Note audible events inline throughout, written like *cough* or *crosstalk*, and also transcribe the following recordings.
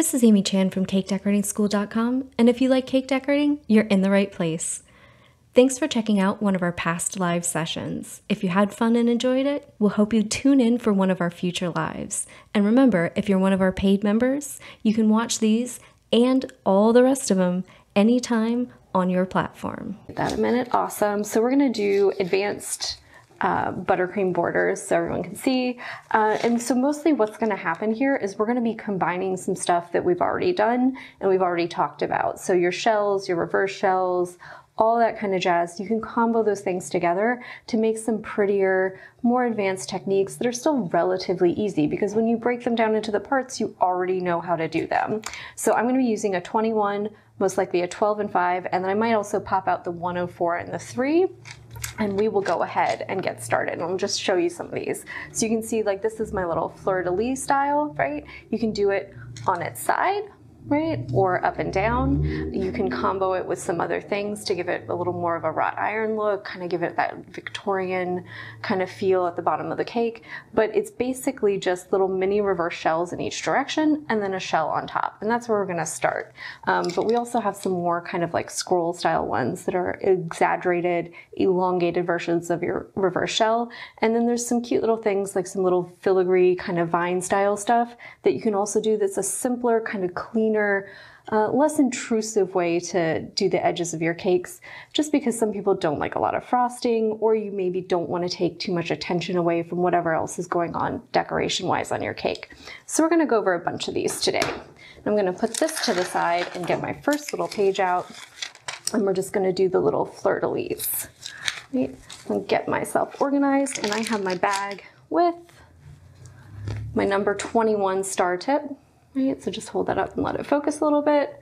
This is Amy Chan from CakeDecoratingSchool.com, and if you like cake decorating, you're in the right place. Thanks for checking out one of our past live sessions. If you had fun and enjoyed it, we'll hope you tune in for one of our future lives. And remember, if you're one of our paid members, you can watch these and all the rest of them anytime on your platform. That a minute, awesome. So we're gonna do advanced uh, buttercream borders so everyone can see. Uh, and so mostly what's gonna happen here is we're gonna be combining some stuff that we've already done and we've already talked about. So your shells, your reverse shells, all that kind of jazz. You can combo those things together to make some prettier, more advanced techniques that are still relatively easy because when you break them down into the parts, you already know how to do them. So I'm gonna be using a 21, most likely a 12 and 5, and then I might also pop out the 104 and the 3 and we will go ahead and get started. And I'll just show you some of these. So you can see like this is my little fleur-de-lis style, right? You can do it on its side right? Or up and down. You can combo it with some other things to give it a little more of a wrought iron look, kind of give it that Victorian kind of feel at the bottom of the cake. But it's basically just little mini reverse shells in each direction and then a shell on top. And that's where we're gonna start. Um, but we also have some more kind of like scroll style ones that are exaggerated, elongated versions of your reverse shell. And then there's some cute little things like some little filigree kind of vine style stuff that you can also do that's a simpler kind of clean cleaner, uh, less intrusive way to do the edges of your cakes, just because some people don't like a lot of frosting, or you maybe don't want to take too much attention away from whatever else is going on decoration wise on your cake. So we're going to go over a bunch of these today. I'm going to put this to the side and get my first little page out, and we're just going to do the little fleur-de-lis. Right? And get myself organized, and I have my bag with my number 21 star tip right? So just hold that up and let it focus a little bit,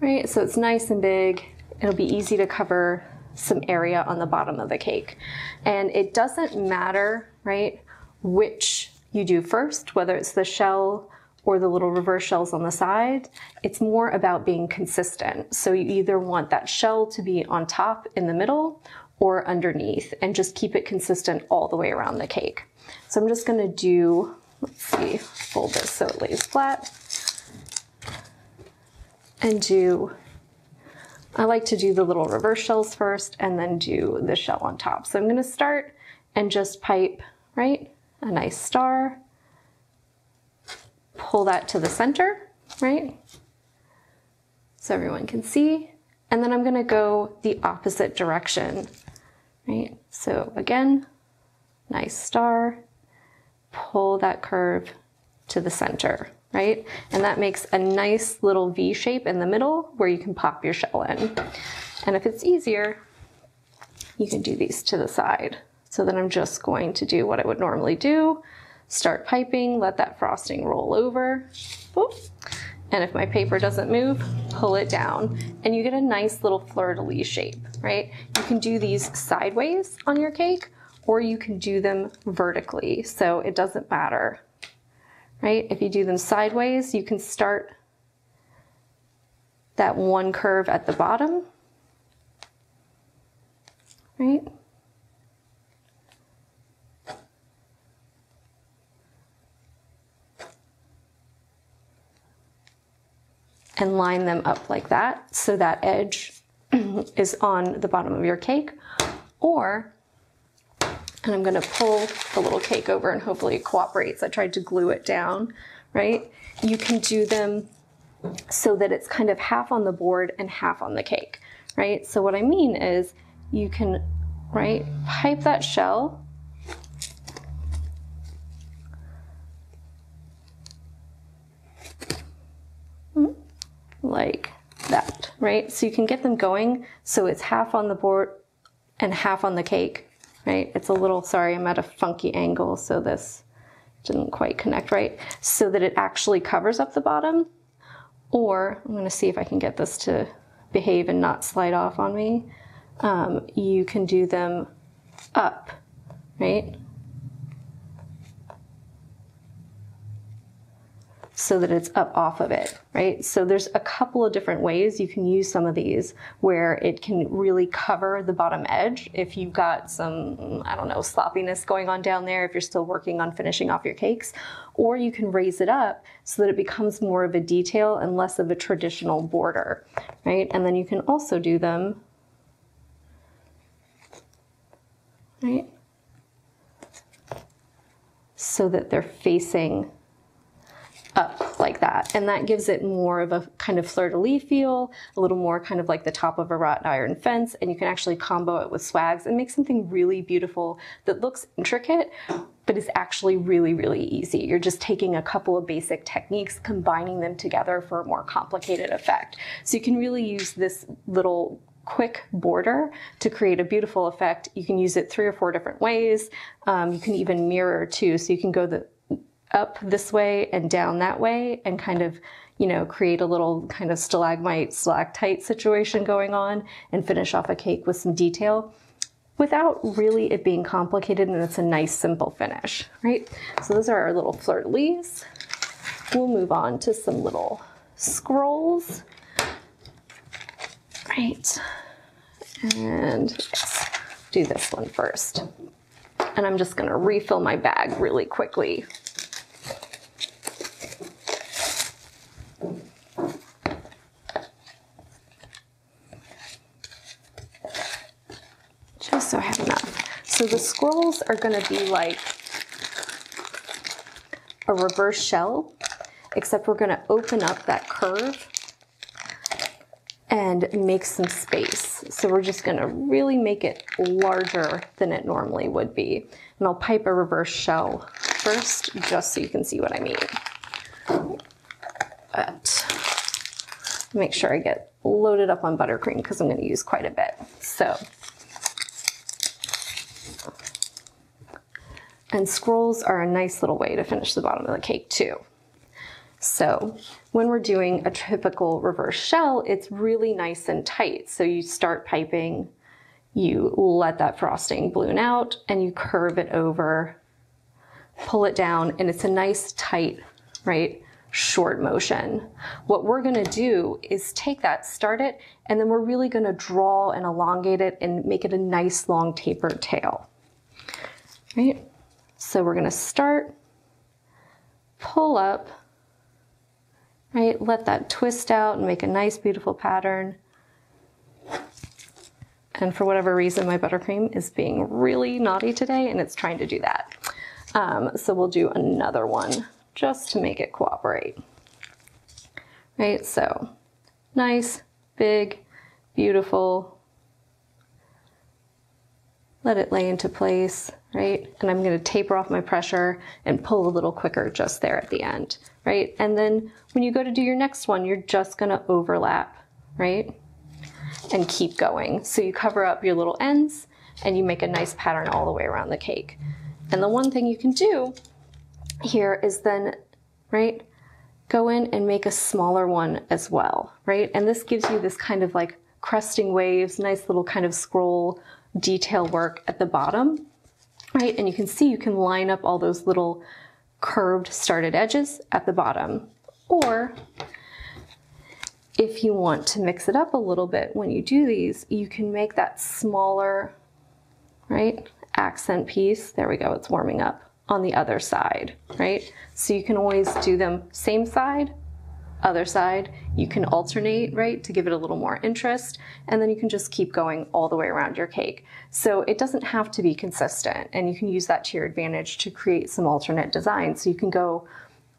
right? So it's nice and big. It'll be easy to cover some area on the bottom of the cake. And it doesn't matter, right, which you do first, whether it's the shell or the little reverse shells on the side. It's more about being consistent. So you either want that shell to be on top in the middle or underneath and just keep it consistent all the way around the cake. So I'm just gonna do let's see, fold this so it lays flat. And do, I like to do the little reverse shells first and then do the shell on top. So I'm gonna start and just pipe, right? A nice star. Pull that to the center, right? So everyone can see. And then I'm gonna go the opposite direction, right? So again, nice star, pull that curve to the center, right? And that makes a nice little V shape in the middle where you can pop your shell in. And if it's easier, you can do these to the side. So then I'm just going to do what I would normally do, start piping, let that frosting roll over. And if my paper doesn't move, pull it down and you get a nice little fleur-de-lis shape, right? You can do these sideways on your cake or you can do them vertically. So it doesn't matter, right? If you do them sideways, you can start that one curve at the bottom, right? And line them up like that so that edge *clears throat* is on the bottom of your cake. Or and I'm gonna pull the little cake over and hopefully it cooperates. I tried to glue it down, right? You can do them so that it's kind of half on the board and half on the cake, right? So what I mean is you can, right, pipe that shell like that, right? So you can get them going so it's half on the board and half on the cake right? It's a little, sorry, I'm at a funky angle, so this didn't quite connect right, so that it actually covers up the bottom. Or, I'm gonna see if I can get this to behave and not slide off on me. Um, you can do them up, right? So that it's up off of it, right? So there's a couple of different ways you can use some of these where it can really cover the bottom edge if you've got some, I don't know, sloppiness going on down there, if you're still working on finishing off your cakes, or you can raise it up so that it becomes more of a detail and less of a traditional border, right? And then you can also do them, right? So that they're facing up like that. And that gives it more of a kind of fleur-de-lis feel, a little more kind of like the top of a wrought iron fence. And you can actually combo it with swags and make something really beautiful that looks intricate, but is actually really, really easy. You're just taking a couple of basic techniques, combining them together for a more complicated effect. So you can really use this little quick border to create a beautiful effect. You can use it three or four different ways. Um, you can even mirror too. So you can go the up this way and down that way and kind of, you know, create a little kind of stalagmite, stalactite situation going on and finish off a cake with some detail without really it being complicated and it's a nice simple finish, right? So those are our little fleur-de-lis. We'll move on to some little scrolls. Right, and do this one first. And I'm just gonna refill my bag really quickly just so I have enough. So the scrolls are gonna be like a reverse shell, except we're gonna open up that curve and make some space. So we're just gonna really make it larger than it normally would be. And I'll pipe a reverse shell first, just so you can see what I mean. But make sure I get loaded up on buttercream because I'm gonna use quite a bit. So And scrolls are a nice little way to finish the bottom of the cake too. So when we're doing a typical reverse shell, it's really nice and tight. So you start piping, you let that frosting balloon out and you curve it over, pull it down, and it's a nice tight, right, short motion. What we're gonna do is take that, start it, and then we're really gonna draw and elongate it and make it a nice long tapered tail, right? So we're gonna start, pull up, right? Let that twist out and make a nice, beautiful pattern. And for whatever reason, my buttercream is being really naughty today and it's trying to do that. Um, so we'll do another one just to make it cooperate. Right, so nice, big, beautiful. Let it lay into place right? And I'm gonna taper off my pressure and pull a little quicker just there at the end, right? And then when you go to do your next one, you're just gonna overlap, right? And keep going. So you cover up your little ends and you make a nice pattern all the way around the cake. And the one thing you can do here is then, right, go in and make a smaller one as well, right? And this gives you this kind of like cresting waves, nice little kind of scroll detail work at the bottom right? And you can see you can line up all those little curved started edges at the bottom. Or if you want to mix it up a little bit when you do these, you can make that smaller, right, accent piece. There we go, it's warming up on the other side, right? So you can always do them same side, other side. You can alternate, right, to give it a little more interest, and then you can just keep going all the way around your cake. So it doesn't have to be consistent, and you can use that to your advantage to create some alternate designs. So you can go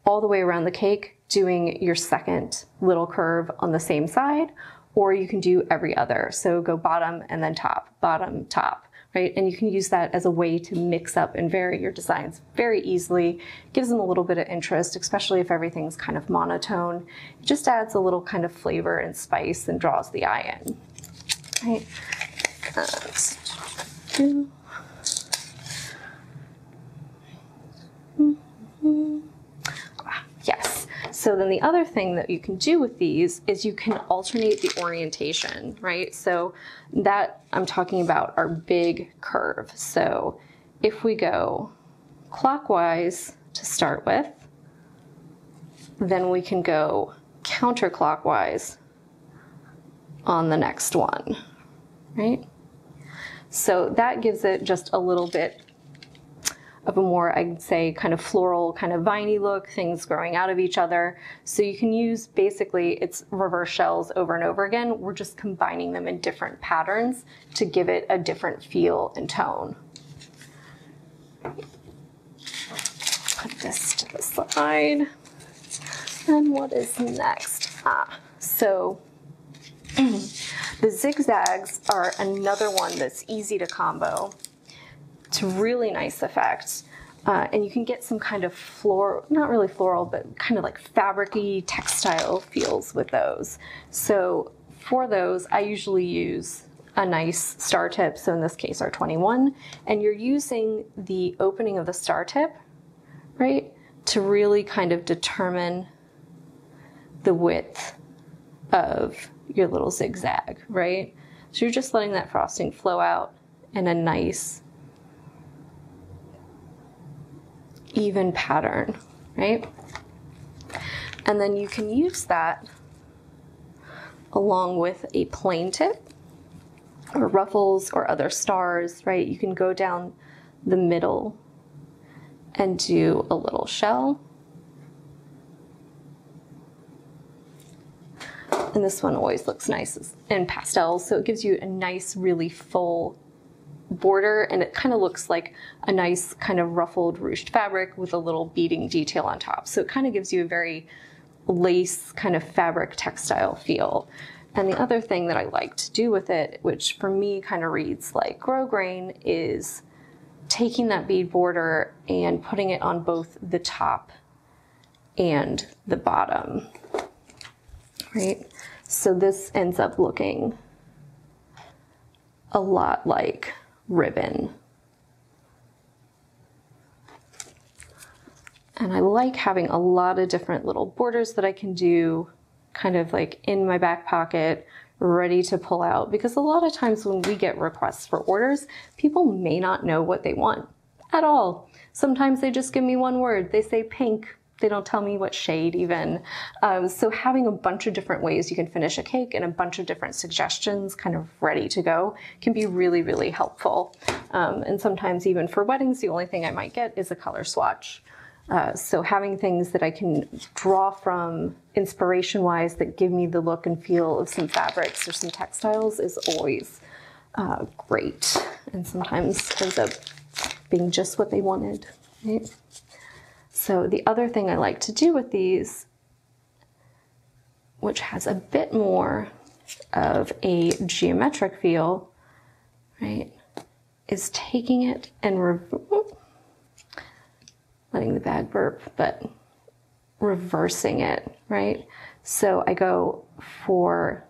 all the way around the cake doing your second little curve on the same side, or you can do every other. So go bottom and then top, bottom, top right? And you can use that as a way to mix up and vary your designs very easily. Gives them a little bit of interest, especially if everything's kind of monotone. It just adds a little kind of flavor and spice and draws the eye in, right? Yes. So then the other thing that you can do with these is you can alternate the orientation, right? So that I'm talking about our big curve. So if we go clockwise to start with, then we can go counterclockwise on the next one, right? So that gives it just a little bit of a more, I'd say, kind of floral, kind of viney look, things growing out of each other. So you can use basically it's reverse shells over and over again. We're just combining them in different patterns to give it a different feel and tone. Put this to the side. And what is next? Ah, so *clears throat* the zigzags are another one that's easy to combo. It's a really nice effect. Uh, and you can get some kind of floral, not really floral, but kind of like fabricy textile feels with those. So for those, I usually use a nice star tip, so in this case R21, and you're using the opening of the star tip, right, to really kind of determine the width of your little zigzag, right? So you're just letting that frosting flow out in a nice even pattern, right? And then you can use that along with a plain tip or ruffles or other stars, right? You can go down the middle and do a little shell. And this one always looks nice in pastels, so it gives you a nice, really full border and it kind of looks like a nice kind of ruffled ruched fabric with a little beading detail on top. So it kind of gives you a very lace kind of fabric textile feel. And the other thing that I like to do with it, which for me kind of reads like grosgrain, is taking that bead border and putting it on both the top and the bottom, right? So this ends up looking a lot like ribbon. And I like having a lot of different little borders that I can do kind of like in my back pocket, ready to pull out. Because a lot of times when we get requests for orders, people may not know what they want at all. Sometimes they just give me one word. They say pink they don't tell me what shade even. Um, so having a bunch of different ways you can finish a cake and a bunch of different suggestions kind of ready to go can be really, really helpful. Um, and sometimes even for weddings, the only thing I might get is a color swatch. Uh, so having things that I can draw from inspiration wise that give me the look and feel of some fabrics or some textiles is always uh, great. And sometimes ends up being just what they wanted. Right? So the other thing I like to do with these, which has a bit more of a geometric feel, right, is taking it and letting the bag burp, but reversing it, right? So I go for,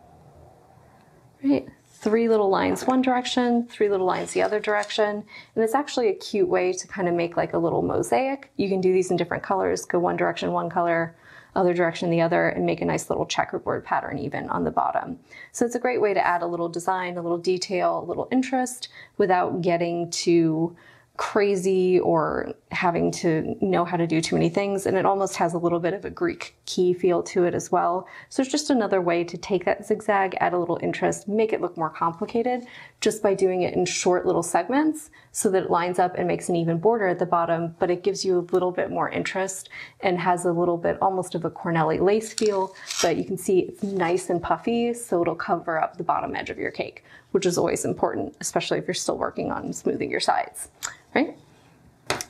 right, three little lines one direction, three little lines the other direction. And it's actually a cute way to kind of make like a little mosaic. You can do these in different colors, go one direction, one color, other direction, the other, and make a nice little checkerboard pattern even on the bottom. So it's a great way to add a little design, a little detail, a little interest without getting too crazy or having to know how to do too many things. And it almost has a little bit of a Greek key feel to it as well. So it's just another way to take that zigzag, add a little interest, make it look more complicated just by doing it in short little segments so that it lines up and makes an even border at the bottom, but it gives you a little bit more interest and has a little bit almost of a Cornelli lace feel, but you can see it's nice and puffy, so it'll cover up the bottom edge of your cake, which is always important, especially if you're still working on smoothing your sides right?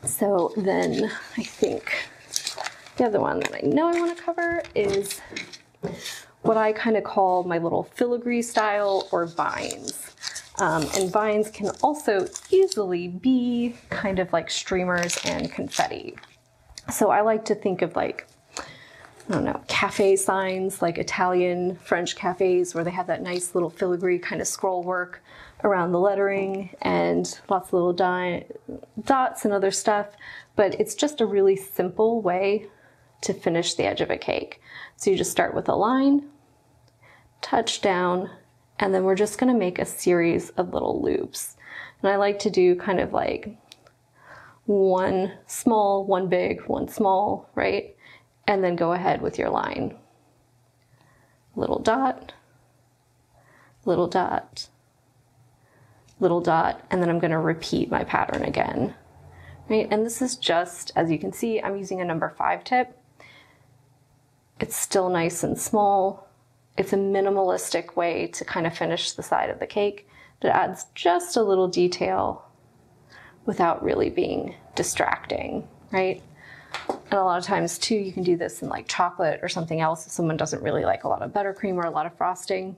So then I think the other one that I know I want to cover is what I kind of call my little filigree style or vines. Um, and vines can also easily be kind of like streamers and confetti. So I like to think of like, I don't know, cafe signs, like Italian, French cafes where they have that nice little filigree kind of scroll work around the lettering and lots of little dots and other stuff, but it's just a really simple way to finish the edge of a cake. So you just start with a line, touch down, and then we're just gonna make a series of little loops. And I like to do kind of like one small, one big, one small, right? And then go ahead with your line. Little dot, little dot, little dot, and then I'm gonna repeat my pattern again, right? And this is just, as you can see, I'm using a number five tip. It's still nice and small. It's a minimalistic way to kind of finish the side of the cake that adds just a little detail without really being distracting, right? And a lot of times too, you can do this in like chocolate or something else if someone doesn't really like a lot of buttercream or a lot of frosting.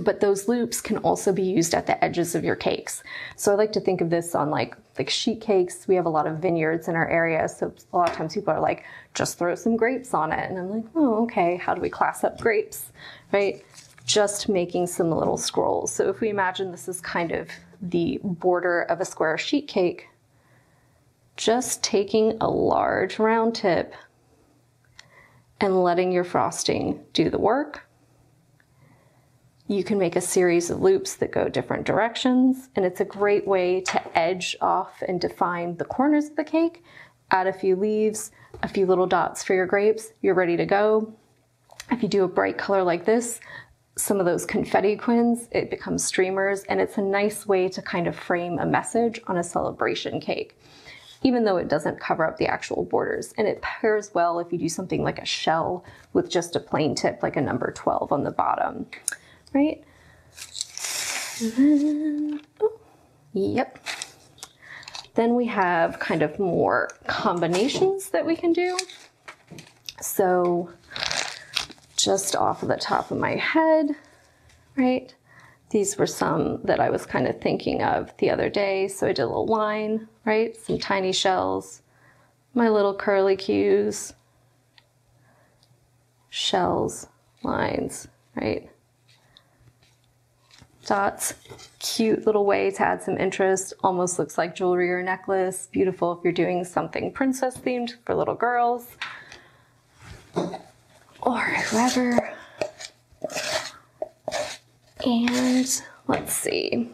But those loops can also be used at the edges of your cakes. So I like to think of this on like like sheet cakes. We have a lot of vineyards in our area, so a lot of times people are like, just throw some grapes on it, and I'm like, oh, okay. How do we class up grapes, right? Just making some little scrolls. So if we imagine this is kind of the border of a square sheet cake, just taking a large round tip and letting your frosting do the work. You can make a series of loops that go different directions, and it's a great way to edge off and define the corners of the cake. Add a few leaves, a few little dots for your grapes, you're ready to go. If you do a bright color like this, some of those confetti quins, it becomes streamers, and it's a nice way to kind of frame a message on a celebration cake, even though it doesn't cover up the actual borders. And it pairs well if you do something like a shell with just a plain tip, like a number 12 on the bottom, right? Then, oh, yep. Then we have kind of more combinations that we can do. So just off of the top of my head, right? These were some that I was kind of thinking of the other day. So I did a little line, right? Some tiny shells, my little curly cues, shells, lines, right? Dots, cute little way to add some interest. Almost looks like jewelry or necklace. Beautiful if you're doing something princess themed for little girls or whoever. And let's see.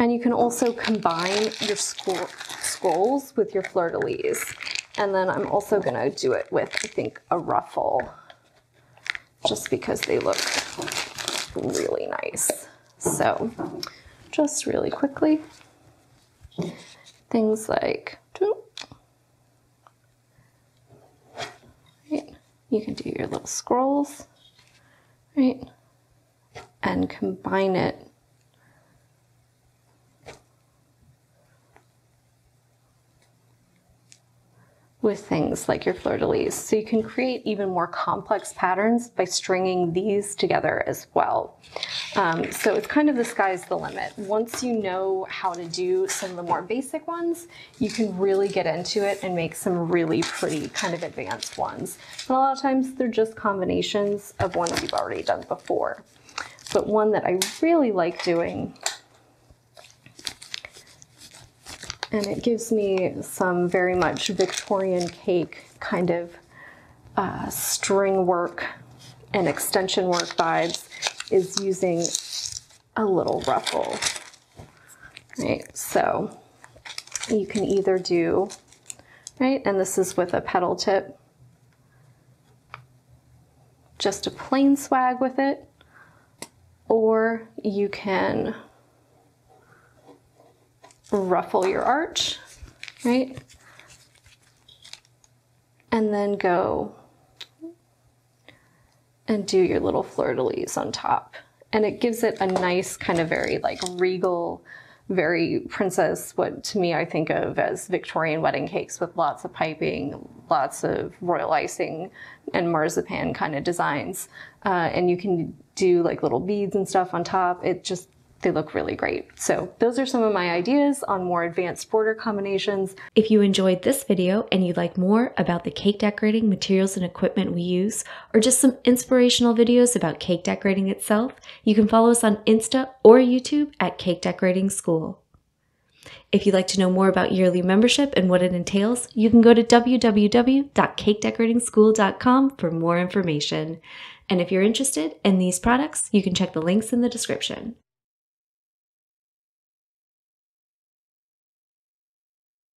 And you can also combine your scrolls with your fleur-de-lis. And then I'm also gonna do it with, I think, a ruffle, just because they look really nice. So just really quickly, things like right? you can do your little scrolls, right? And combine it with things like your fleur-de-lis. So you can create even more complex patterns by stringing these together as well. Um, so it's kind of the sky's the limit. Once you know how to do some of the more basic ones, you can really get into it and make some really pretty kind of advanced ones. And a lot of times they're just combinations of ones you've already done before. But one that I really like doing and it gives me some very much Victorian cake kind of uh, string work and extension work vibes is using a little ruffle. Right, so you can either do, right, and this is with a petal tip, just a plain swag with it, or you can ruffle your arch, right? And then go and do your little fleur-de-lis on top. And it gives it a nice kind of very like regal, very princess, what to me I think of as Victorian wedding cakes with lots of piping, lots of royal icing and marzipan kind of designs. Uh, and you can do like little beads and stuff on top. It just they look really great. So those are some of my ideas on more advanced border combinations. If you enjoyed this video and you'd like more about the cake decorating materials and equipment we use, or just some inspirational videos about cake decorating itself, you can follow us on Insta or YouTube at Cake Decorating School. If you'd like to know more about yearly membership and what it entails, you can go to www.cakedecoratingschool.com for more information. And if you're interested in these products, you can check the links in the description.